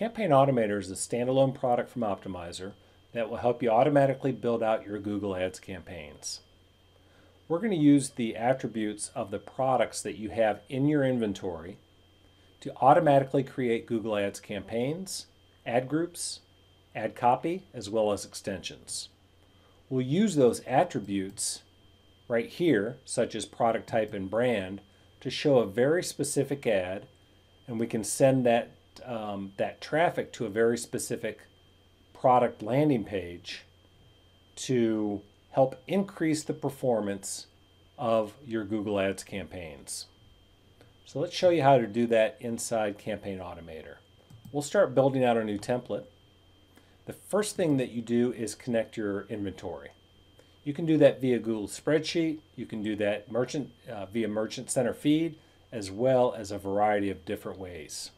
Campaign Automator is a standalone product from Optmyzr that will help you automatically build out your Google Ads campaigns. We're going to use the attributes of the products that you have in your inventory to automatically create Google Ads campaigns, ad groups, ad copy, as well as extensions. We'll use those attributes right here, such as product type and brand, to show a very specific ad, and we can send that um, that traffic to a very specific product landing page to help increase the performance of your Google Ads campaigns. So let's show you how to do that inside Campaign Automator. We'll start building out a new template. The first thing that you do is connect your inventory. You can do that via Google Spreadsheet. You can do that merchant uh, via Merchant Center feed, as well as a variety of different ways.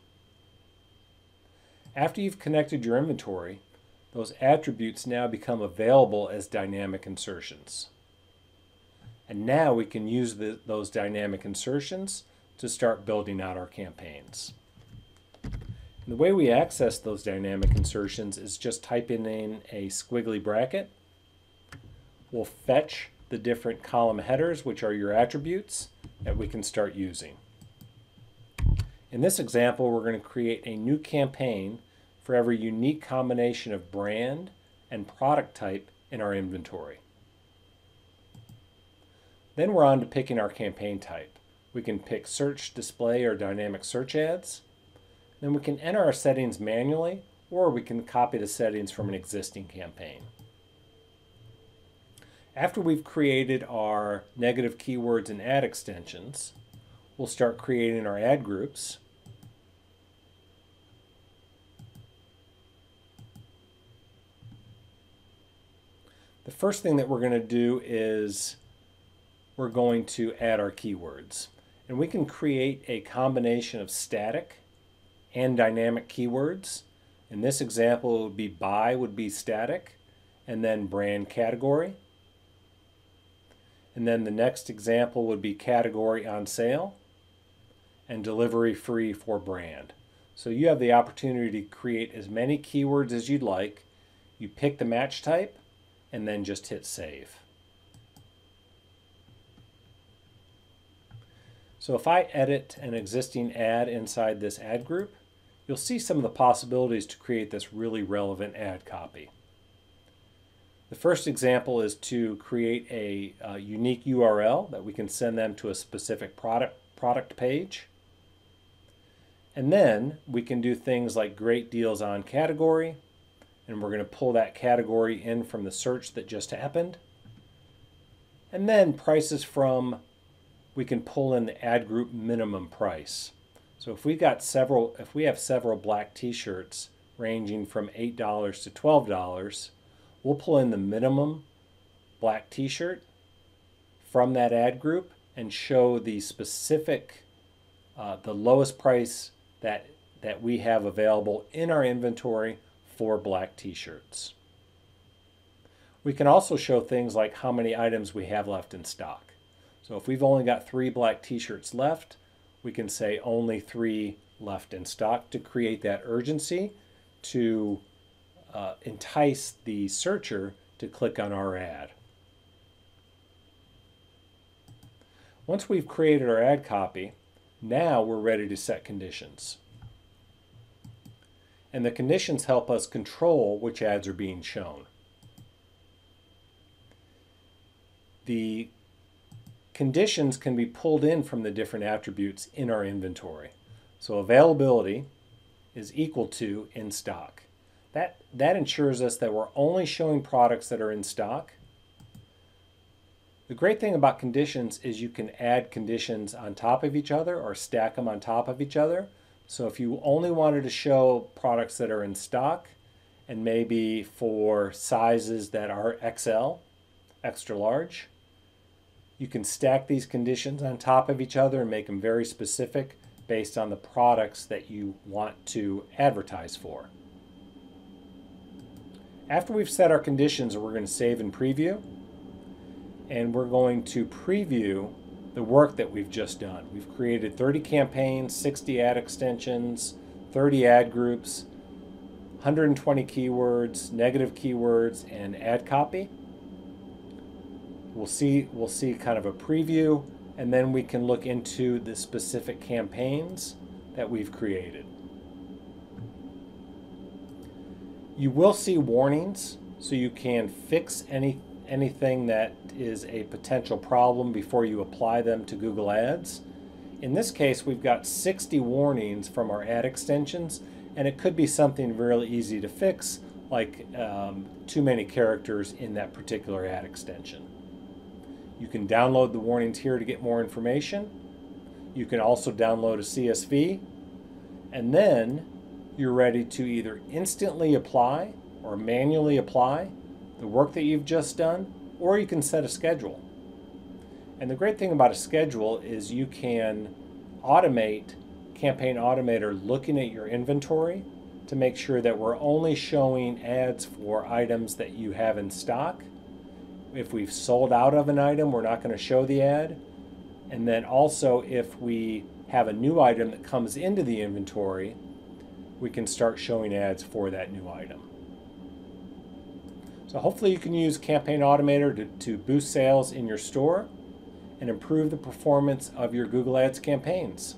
After you've connected your inventory, those attributes now become available as dynamic insertions. And now we can use the, those dynamic insertions to start building out our campaigns. And the way we access those dynamic insertions is just typing in a squiggly bracket. We'll fetch the different column headers, which are your attributes, that we can start using. In this example, we're going to create a new campaign for every unique combination of brand and product type in our inventory. Then we're on to picking our campaign type. We can pick search, display, or dynamic search ads. Then we can enter our settings manually, or we can copy the settings from an existing campaign. After we've created our negative keywords and ad extensions, we'll start creating our ad groups. The first thing that we're going to do is we're going to add our keywords. And we can create a combination of static and dynamic keywords. In this example, it would be buy would be static, and then brand category. And then the next example would be category on sale and delivery free for brand. So you have the opportunity to create as many keywords as you'd like. You pick the match type and then just hit save. So if I edit an existing ad inside this ad group, you'll see some of the possibilities to create this really relevant ad copy. The first example is to create a, a, unique URL that we can send them to a specific product, product page. And then we can do things like great deals on category, and we're going to pull that category in from the search that just happened. And then prices from, we can pull in the ad group minimum price. So if we got several, if we have several black t-shirts ranging from $8 to $12, we'll pull in the minimum black t-shirt from that ad group and show the specific, uh, the lowest price that, that we have available in our inventory for black t-shirts. We can also show things like how many items we have left in stock. So if we've only got three black t-shirts left, we can say only three left in stock to create that urgency to uh, entice the searcher to click on our ad. Once we've created our ad copy, now we're ready to set conditions. And the conditions help us control which ads are being shown. The conditions can be pulled in from the different attributes in our inventory. So availability is equal to in stock. That, that ensures us that we're only showing products that are in stock. The great thing about conditions is you can add conditions on top of each other or stack them on top of each other. So if you only wanted to show products that are in stock and maybe for sizes that are XL, extra large, you can stack these conditions on top of each other and make them very specific based on the products that you want to advertise for. After we've set our conditions, we're going to save and preview. And we're going to preview the work that we've just done. We've created 30 campaigns, 60 ad extensions, 30 ad groups. 120 keywords, negative keywords, and ad copy. We'll see, we'll see kind of a preview, and then we can look into the specific campaigns that we've created. You will see warnings, so you can fix any anything that is a potential problem before you apply them to Google Ads. In this case, we've got 60 warnings from our ad extensions, and it could be something really easy to fix, like um, too many characters in that particular ad extension. You can download the warnings here to get more information. You can also download a CSV, and then you're ready to either instantly apply or manually apply the work that you've just done, or you can set a schedule. And the great thing about a schedule is you can automate Campaign Automator looking at your inventory to make sure that we're only showing ads for items that you have in stock. If we've sold out of an item, we're not going to show the ad. And then also, if we have a new item that comes into the inventory, we can start showing ads for that new item. So hopefully you can use Campaign Automator to, to boost sales in your store and improve the performance of your Google Ads campaigns.